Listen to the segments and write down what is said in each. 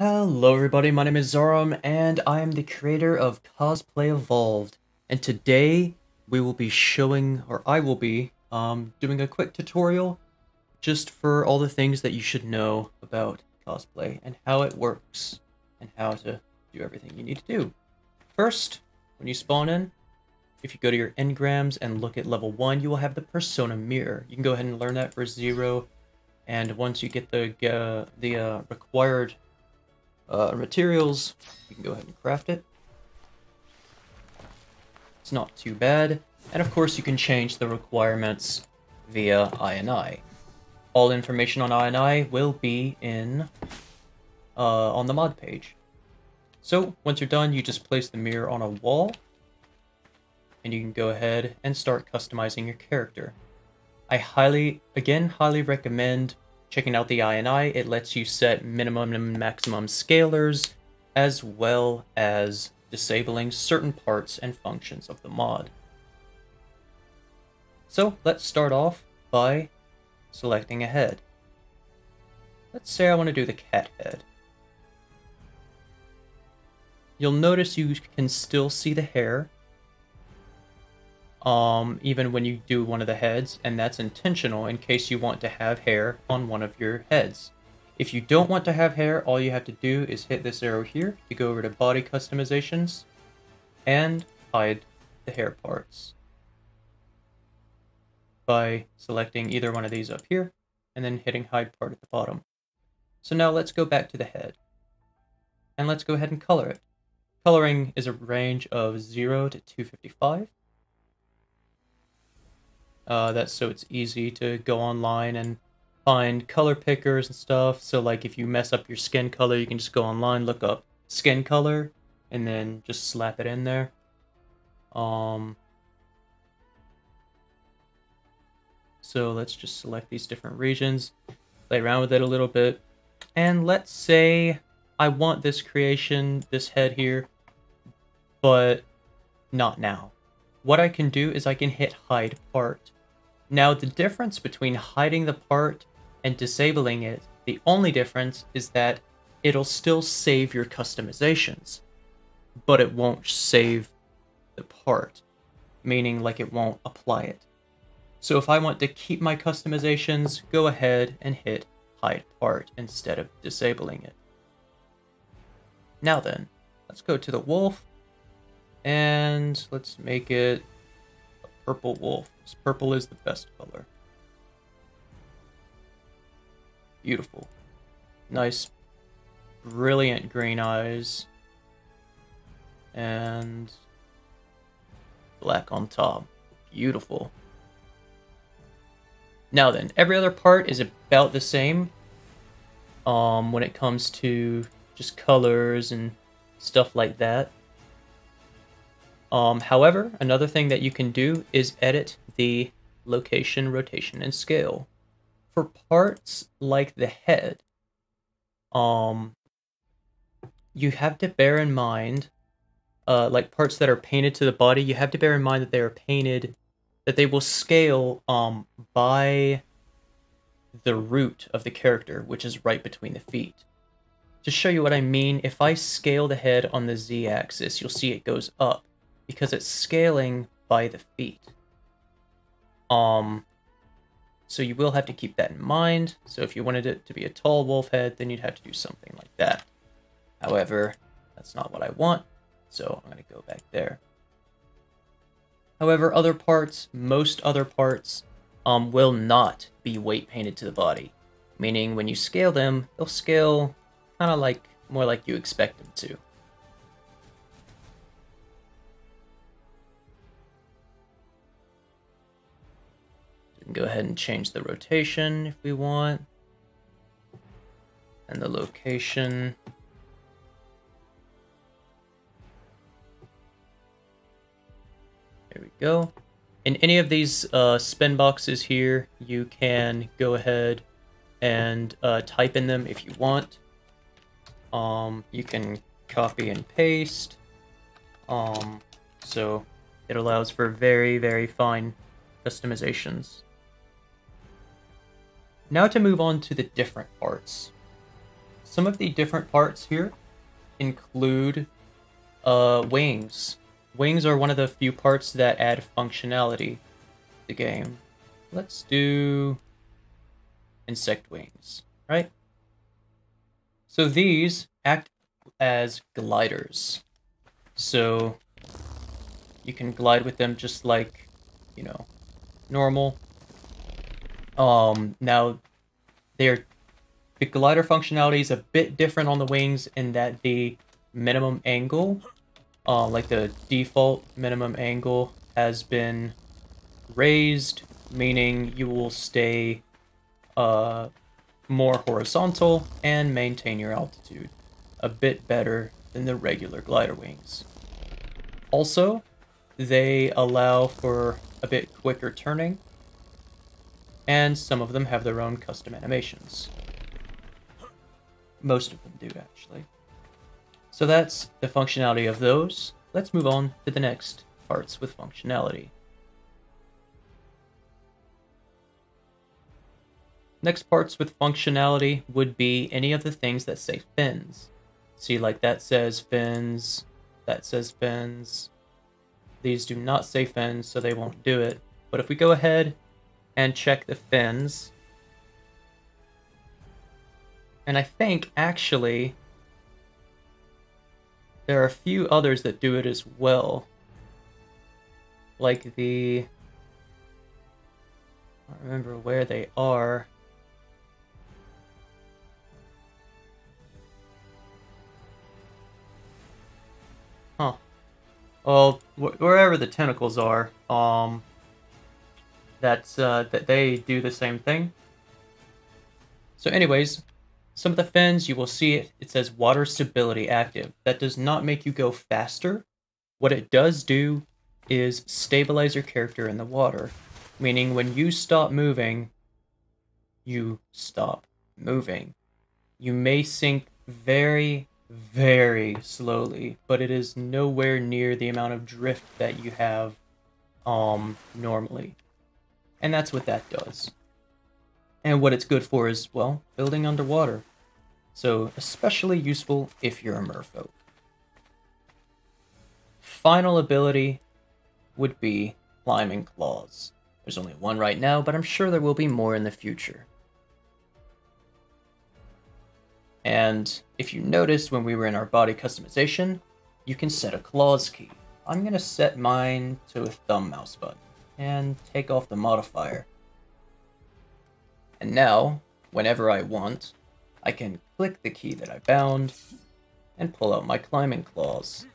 Hello everybody, my name is Zarum and I am the creator of Cosplay Evolved. And today we will be showing, or I will be, um, doing a quick tutorial just for all the things that you should know about cosplay and how it works and how to do everything you need to do. First, when you spawn in, if you go to your engrams and look at level 1, you will have the persona mirror. You can go ahead and learn that for 0, and once you get the, uh, the uh, required uh, materials, you can go ahead and craft it. It's not too bad. And of course you can change the requirements via INI. All information on INI will be in uh, on the mod page. So once you're done, you just place the mirror on a wall, and you can go ahead and start customizing your character. I highly, again, highly recommend checking out the INI. It lets you set minimum and maximum scalars, as well as disabling certain parts and functions of the mod. So let's start off by selecting a head. Let's say I want to do the cat head. You'll notice you can still see the hair, um, even when you do one of the heads, and that's intentional in case you want to have hair on one of your heads. If you don't want to have hair, all you have to do is hit this arrow here to go over to body customizations and hide the hair parts by selecting either one of these up here and then hitting hide part at the bottom. So now let's go back to the head and let's go ahead and color it. Coloring is a range of 0 to 255. Uh, that's so it's easy to go online and find color pickers and stuff. So like if you mess up your skin color, you can just go online, look up skin color, and then just slap it in there. Um, so let's just select these different regions, play around with it a little bit. And let's say I want this creation, this head here, but not now. What I can do is I can hit hide part. Now the difference between hiding the part and disabling it, the only difference is that it'll still save your customizations, but it won't save the part, meaning like it won't apply it. So if I want to keep my customizations, go ahead and hit hide part instead of disabling it. Now then, let's go to the wolf and let's make it purple wolf. Purple is the best color. Beautiful. Nice, brilliant green eyes. And black on top. Beautiful. Now then, every other part is about the same um, when it comes to just colors and stuff like that. Um, however, another thing that you can do is edit the location, rotation, and scale. For parts like the head, um, you have to bear in mind, uh, like parts that are painted to the body, you have to bear in mind that they are painted, that they will scale um, by the root of the character, which is right between the feet. To show you what I mean, if I scale the head on the z-axis, you'll see it goes up because it's scaling by the feet. Um, so you will have to keep that in mind. So if you wanted it to be a tall wolf head, then you'd have to do something like that. However, that's not what I want, so I'm going to go back there. However, other parts, most other parts, um, will not be weight painted to the body. Meaning when you scale them, they'll scale kind of like, more like you expect them to. Can go ahead and change the rotation if we want. And the location. There we go. In any of these uh, spin boxes here, you can go ahead and uh, type in them if you want. Um, you can copy and paste. Um, so it allows for very, very fine customizations. Now to move on to the different parts. some of the different parts here include uh, wings. Wings are one of the few parts that add functionality to the game. Let's do insect wings, right? So these act as gliders. So you can glide with them just like, you know, normal. Um, now they're the glider functionality is a bit different on the wings in that the minimum angle, uh, like the default minimum angle, has been raised, meaning you will stay uh, more horizontal and maintain your altitude a bit better than the regular glider wings. Also, they allow for a bit quicker turning, and some of them have their own custom animations. Most of them do, actually. So that's the functionality of those. Let's move on to the next parts with functionality. Next parts with functionality would be any of the things that say fins. See, like that says fins, that says fins. These do not say fins, so they won't do it. But if we go ahead and check the fins, and I think, actually, there are a few others that do it as well. Like the... I don't remember where they are. Huh. Well, wh wherever the tentacles are, um, that's, uh, that they do the same thing. So anyways, some of the fins, you will see it, it says water stability active. That does not make you go faster. What it does do is stabilize your character in the water. Meaning when you stop moving, you stop moving. You may sink very, very slowly, but it is nowhere near the amount of drift that you have um normally. And that's what that does. And what it's good for is, well, building underwater. So, especially useful if you're a merfolk. Final ability would be Climbing Claws. There's only one right now, but I'm sure there will be more in the future. And if you noticed when we were in our body customization, you can set a claws key. I'm going to set mine to a thumb mouse button and take off the modifier. And now, whenever I want, I can click the key that I bound and pull out my climbing claws.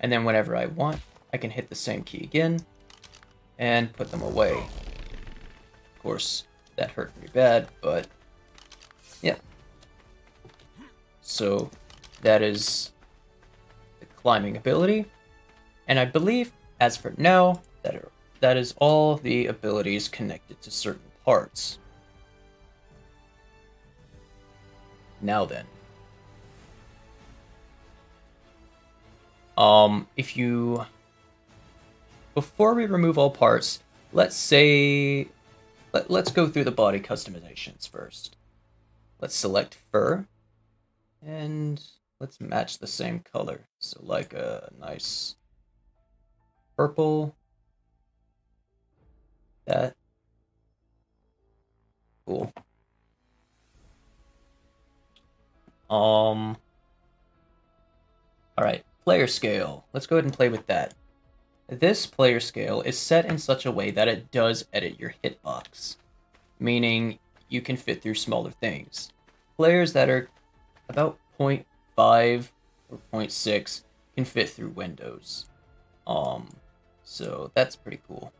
And then whenever I want, I can hit the same key again and put them away. Of course, that hurt pretty bad, but yeah. So that is climbing ability. And I believe, as for now, that are that is all the abilities connected to certain parts. Now then. Um, if you... Before we remove all parts, let's say... Let, let's go through the body customizations first. Let's select fur. And let's match the same color. So like a nice purple that. Cool. Um. Alright, player scale. Let's go ahead and play with that. This player scale is set in such a way that it does edit your hitbox, meaning you can fit through smaller things. Players that are about 0.5 or 0.6 can fit through windows. Um, so that's pretty cool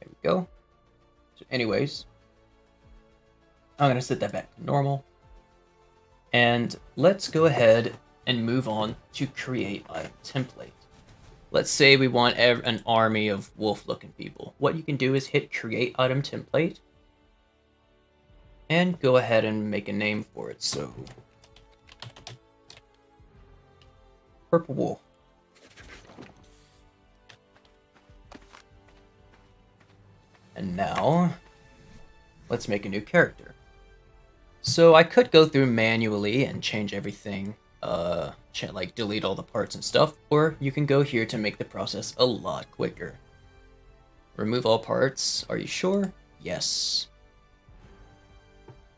There we go. So anyways, I'm going to set that back to normal. And let's go ahead and move on to create a template. Let's say we want an army of wolf-looking people. What you can do is hit create item template and go ahead and make a name for it. So purple wolf. And now, let's make a new character. So I could go through manually and change everything, uh, like delete all the parts and stuff, or you can go here to make the process a lot quicker. Remove all parts, are you sure? Yes.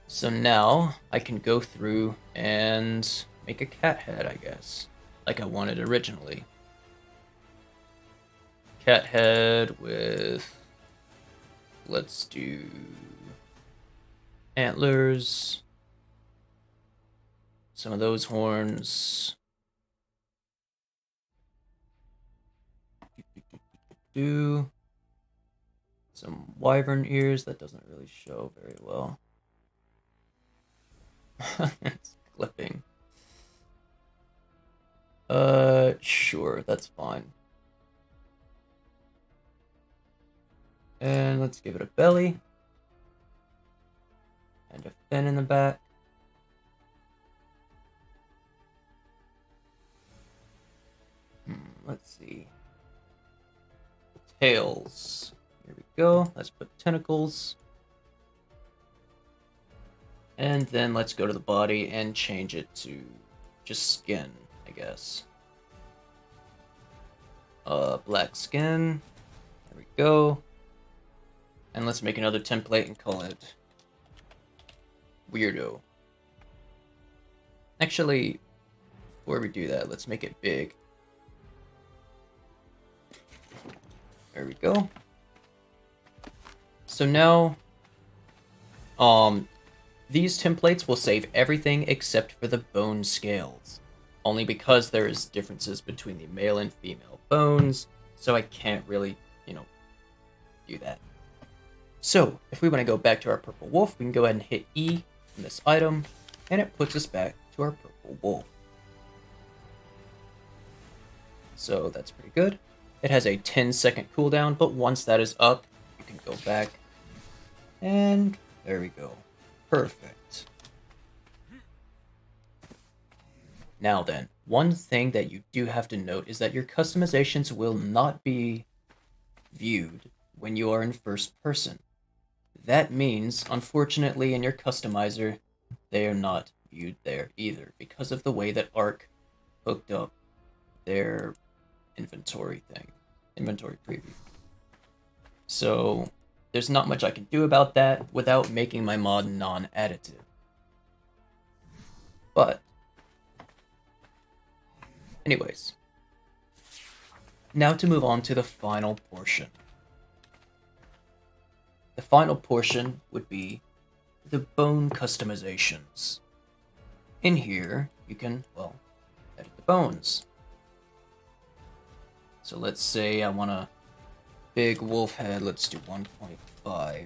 So now I can go through and make a cat head, I guess, like I wanted originally. Cat head with Let's do antlers. Some of those horns. Do some wyvern ears. That doesn't really show very well. It's clipping. Uh, sure, that's fine. And let's give it a belly. And a fin in the back. Hmm, let's see. Tails. Here we go. Let's put tentacles. And then let's go to the body and change it to just skin, I guess. Uh, black skin. There we go. And let's make another template and call it Weirdo. Actually, before we do that, let's make it big. There we go. So now, um, these templates will save everything except for the bone scales. Only because there is differences between the male and female bones, so I can't really, you know, do that. So, if we want to go back to our purple wolf, we can go ahead and hit E on this item, and it puts us back to our purple wolf. So that's pretty good. It has a 10 second cooldown, but once that is up, you can go back. And there we go. Perfect. Now then, one thing that you do have to note is that your customizations will not be viewed when you are in first person. That means, unfortunately, in your customizer, they are not viewed there either because of the way that Ark hooked up their inventory thing, inventory preview. So there's not much I can do about that without making my mod non-additive. But, anyways, now to move on to the final portion. The final portion would be the bone customizations. In here, you can, well, edit the bones. So let's say I want a big wolf head, let's do 1.5.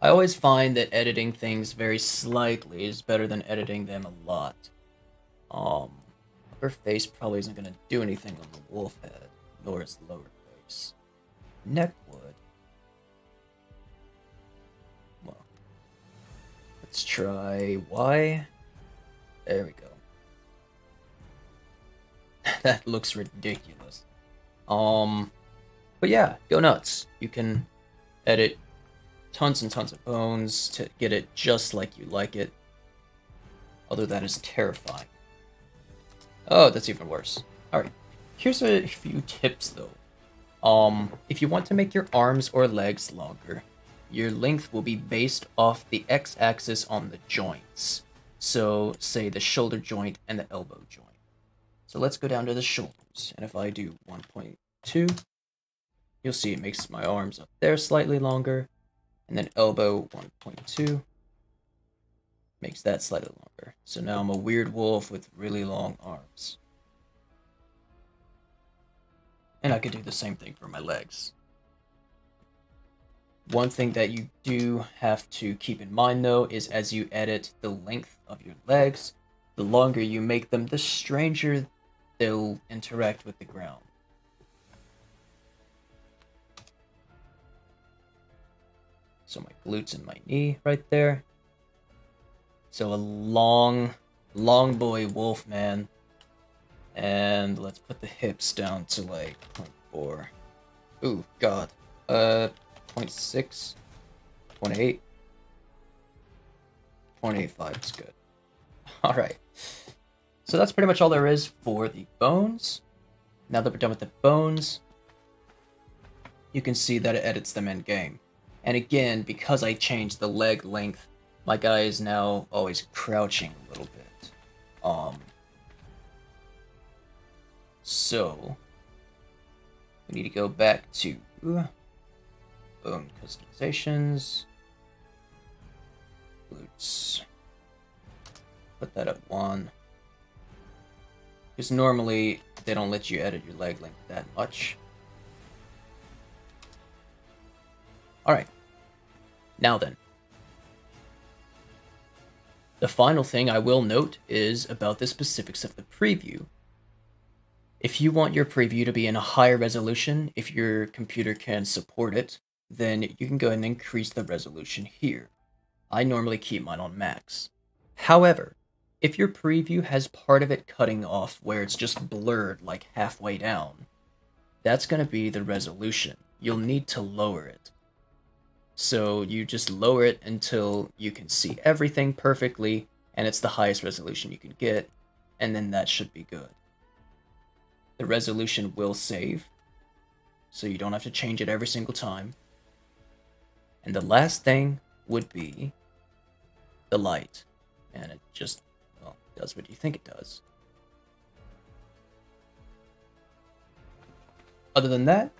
I always find that editing things very slightly is better than editing them a lot. Um, upper face probably isn't going to do anything on the wolf head, nor the lower face. Neck would. Well, let's try Y. There we go. that looks ridiculous. Um, but yeah, go nuts. You can edit tons and tons of bones to get it just like you like it. Although that is terrifying. Oh, that's even worse. Alright, here's a few tips though. Um, if you want to make your arms or legs longer, your length will be based off the x-axis on the joints. So, say the shoulder joint and the elbow joint. So let's go down to the shoulders. And if I do 1.2, you'll see it makes my arms up there slightly longer. And then elbow 1.2 makes that slightly longer. So now I'm a weird wolf with really long arms. And I could do the same thing for my legs. One thing that you do have to keep in mind though is as you edit the length of your legs, the longer you make them, the stranger they'll interact with the ground. So my glutes and my knee right there. So a long, long boy wolf man. And let's put the hips down to like 0.4. Ooh, God. Uh, 0.6, 0.8, 0.85 is good. All right. So that's pretty much all there is for the bones. Now that we're done with the bones, you can see that it edits them in game. And again, because I changed the leg length, my guy is now always crouching a little bit. Um, so, we need to go back to bone customizations, glutes. Put that at one. Because normally they don't let you edit your leg length that much. Alright. Now then. The final thing I will note is about the specifics of the preview. If you want your preview to be in a higher resolution, if your computer can support it, then you can go and increase the resolution here. I normally keep mine on max. However, if your preview has part of it cutting off where it's just blurred like halfway down, that's going to be the resolution. You'll need to lower it. So you just lower it until you can see everything perfectly and it's the highest resolution you can get, and then that should be good. The resolution will save, so you don't have to change it every single time. And the last thing would be the light, and it just does what you think it does. Other than that,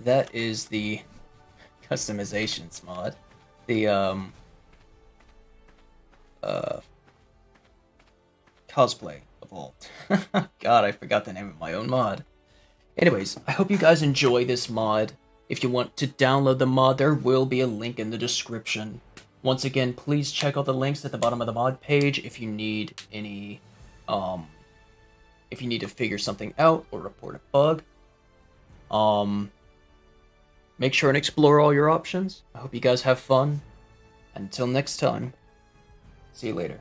that is the customizations mod. The um uh cosplay of Alt. God, I forgot the name of my own mod. Anyways, I hope you guys enjoy this mod. If you want to download the mod, there will be a link in the description. Once again, please check out the links at the bottom of the mod page if you need any, um, if you need to figure something out or report a bug. Um, make sure and explore all your options. I hope you guys have fun. Until next time, see you later.